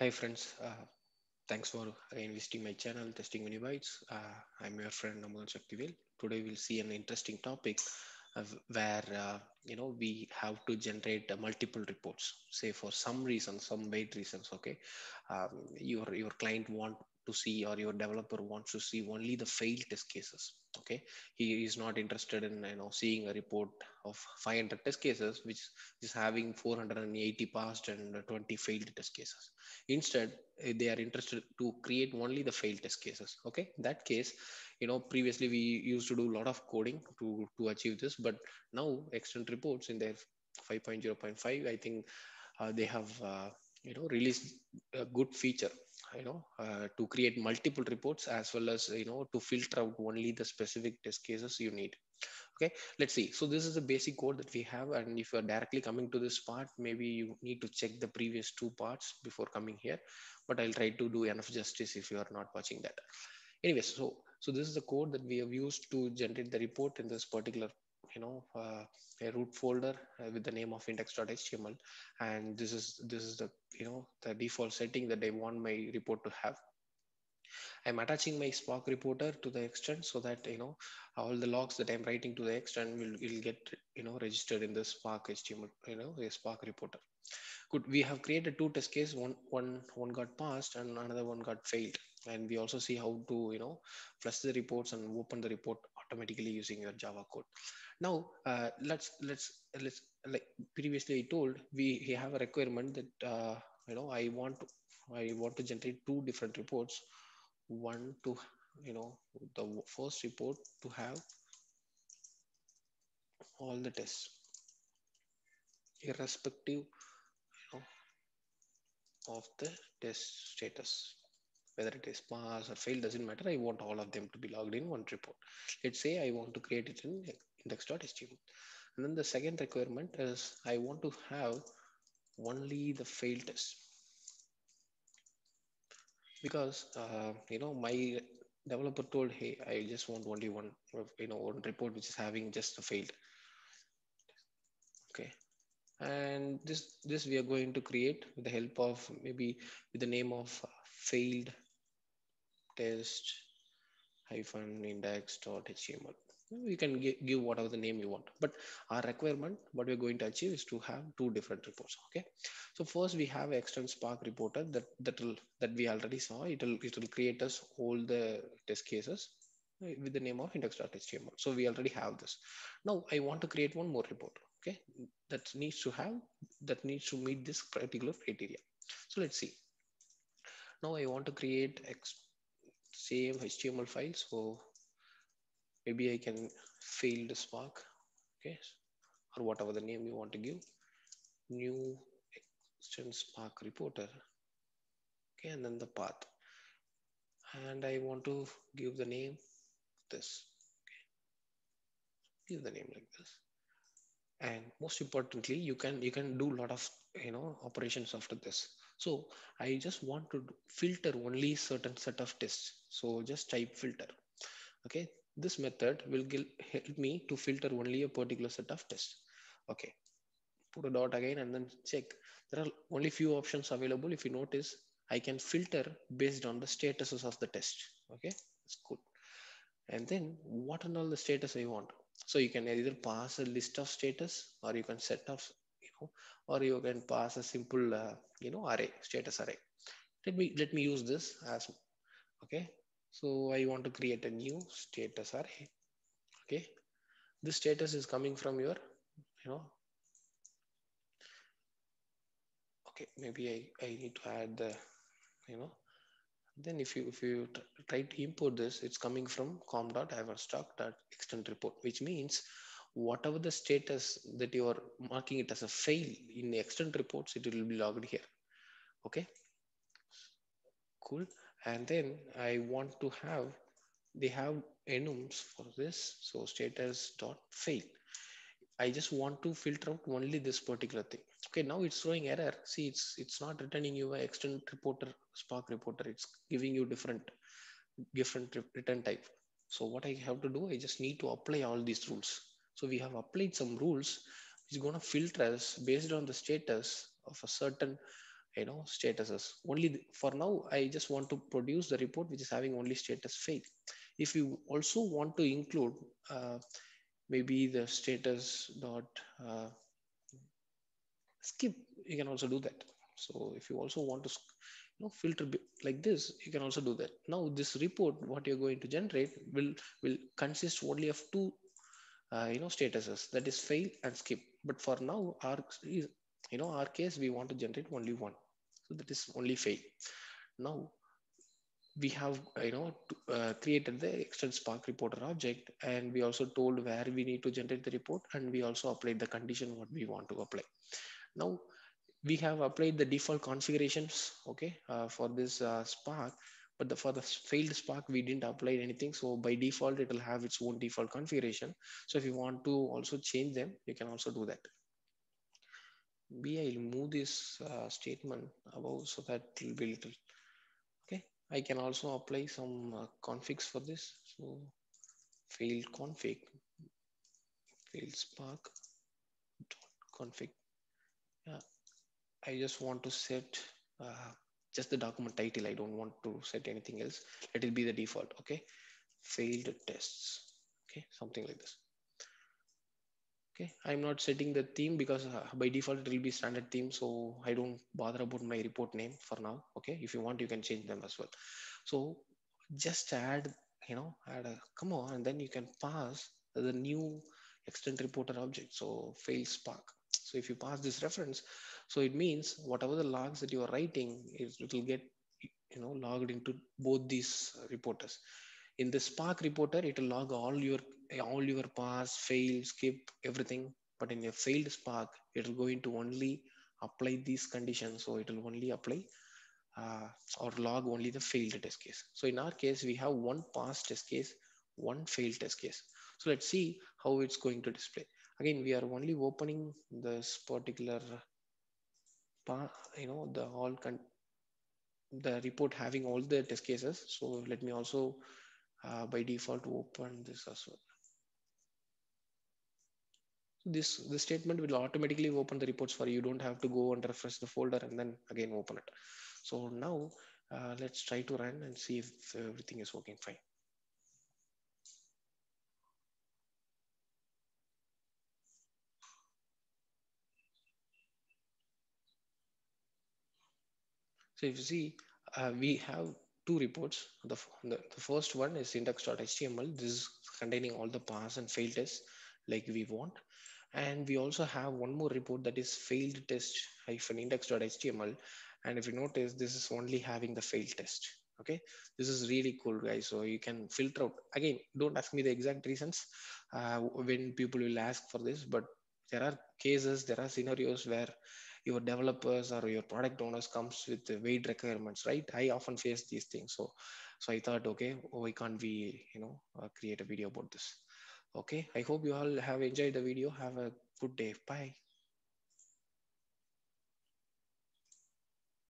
Hi friends, uh, thanks for again visiting my channel Testing Mini Bytes. Uh, I'm your friend Namal Shaktivel. Today we'll see an interesting topic of where uh, you know we have to generate multiple reports. Say for some reason, some weight reasons, okay, um, your your client want to see or your developer wants to see only the failed test cases. Okay, he is not interested in you know seeing a report of 500 test cases which is having 480 passed and 20 failed test cases instead eh, they are interested to create only the failed test cases okay in that case you know previously we used to do a lot of coding to to achieve this but now reports in their 5.0.5 i think uh, they have uh, you know released a good feature you know uh, to create multiple reports as well as you know to filter out only the specific test cases you need. Okay let's see. So this is the basic code that we have and if you're directly coming to this part maybe you need to check the previous two parts before coming here but i'll try to do enough justice if you are not watching that. Anyways so so this is the code that we have used to generate the report in this particular you know uh, a root folder with the name of index.html and this is this is the you know the default setting that i want my report to have I'm attaching my Spark reporter to the extent so that you know all the logs that I'm writing to the extent will, will get you know registered in the Spark HTML you know a Spark reporter. Good. We have created two test cases. One one one got passed and another one got failed. And we also see how to you know flush the reports and open the report automatically using your Java code. Now uh, let's let's let's like previously I told we, we have a requirement that uh, you know I want to I want to generate two different reports one to you know the first report to have all the tests irrespective of the test status whether it is pass or fail doesn't matter. I want all of them to be logged in one report. Let's say i want to create it in index.html and then the second requirement is i want to have only the fail test. Because uh, you know my developer told hey i just want only one you know one report which is having just a failed. Okay and this this we are going to create with the help of maybe with the name of uh, failed test hyphen index.html you can give, give whatever the name you want but our requirement what we're going to achieve is to have two different reports okay? So first we have extent spark reporter that that will that we already saw. It will it will create us all the test cases with the name of index.html so we already have this. Now i want to create one more report okay? That needs to have that needs to meet this particular criteria. So let's see. Now i want to create X, same html file so maybe I can failed spark, okay, or whatever the name you want to give, new extent spark reporter, okay, and then the path. And I want to give the name this, give the name like this. And most importantly, you can you can do a lot of you know operations after this. So I just want to filter only certain set of tests. So just type filter. Okay, this method will help me to filter only a particular set of tests. Okay, put a dot again and then check. There are only few options available. If you notice, I can filter based on the statuses of the test. Okay, that's good. And then what and all the status I want. So you can either pass a list of status or you can set off, you know, or you can pass a simple, uh, you know, array, status array. Let me, let me use this as, okay, so I want to create a new status array. Okay. This status is coming from your, you know, okay, maybe I, I need to add the, you know, then if you if you try to import this, it's coming from com.aventstack.extent report, which means whatever the status that you are marking it as a fail in the extent reports, it will be logged here. Okay. Cool and then I want to have they have enums for this so status dot fail I just want to filter out only this particular thing okay now it's throwing error. See it's it's not returning you a extent reporter spark reporter. It's giving you different different return type. So what I have to do I just need to apply all these rules. So we have applied some rules which is going to filter us based on the status of a certain you know statuses. Only for now i just want to produce the report which is having only status fail. If you also want to include uh, maybe the status dot uh, skip you can also do that. So if you also want to you know filter like this you can also do that. Now this report what you're going to generate will will consist only of two uh, you know statuses that is fail and skip. But for now our you know our case we want to generate only one. So that is only fail. Now we have you know uh, created the extent spark reporter object and we also told where we need to generate the report and we also applied the condition what we want to apply now we have applied the default configurations okay uh, for this uh, spark but the, for the failed spark we didn't apply anything. So by default it will have its own default configuration. So if you want to also change them you can also do that. I'll move this uh, statement above so that it will be little okay. I can also apply some uh, configs for this. So failed config failed spark config i just want to set uh, just the document title. I don't want to set anything else. Let it be the default. Okay. Failed tests. Okay. Something like this. Okay. I'm not setting the theme because uh, by default it will be standard theme. So I don't bother about my report name for now. Okay. If you want, you can change them as well. So just add, you know, add a come on, and then you can pass the new extent reporter object. So fail spark. So if you pass this reference, so it means whatever the logs that you are writing, is it will get you know logged into both these reporters. In the Spark reporter, it will log all your all your pass, fail, skip, everything. But in a failed Spark, it will go into only apply these conditions. So it will only apply uh, or log only the failed test case. So in our case, we have one pass test case, one failed test case. So let's see how it's going to display. Again, we are only opening this particular you know the all con the report having all the test cases. So let me also uh, by default open this as well. This this statement will automatically open the reports for you. you don't have to go and refresh the folder and then again open it. So now uh, let's try to run and see if everything is working fine So if you see, uh, we have two reports. The, the, the first one is index.html. This is containing all the pass and fail tests like we want. And we also have one more report that is failed test hyphen index.html. And if you notice, this is only having the failed test. Okay, this is really cool, guys. So you can filter out. Again, don't ask me the exact reasons uh, when people will ask for this, but there are cases, there are scenarios where your developers or your product owners comes with vague requirements right? I often face these things. So so i thought okay why can't we you know uh, create a video about this? Okay i hope you all have enjoyed the video. Have a good day. Bye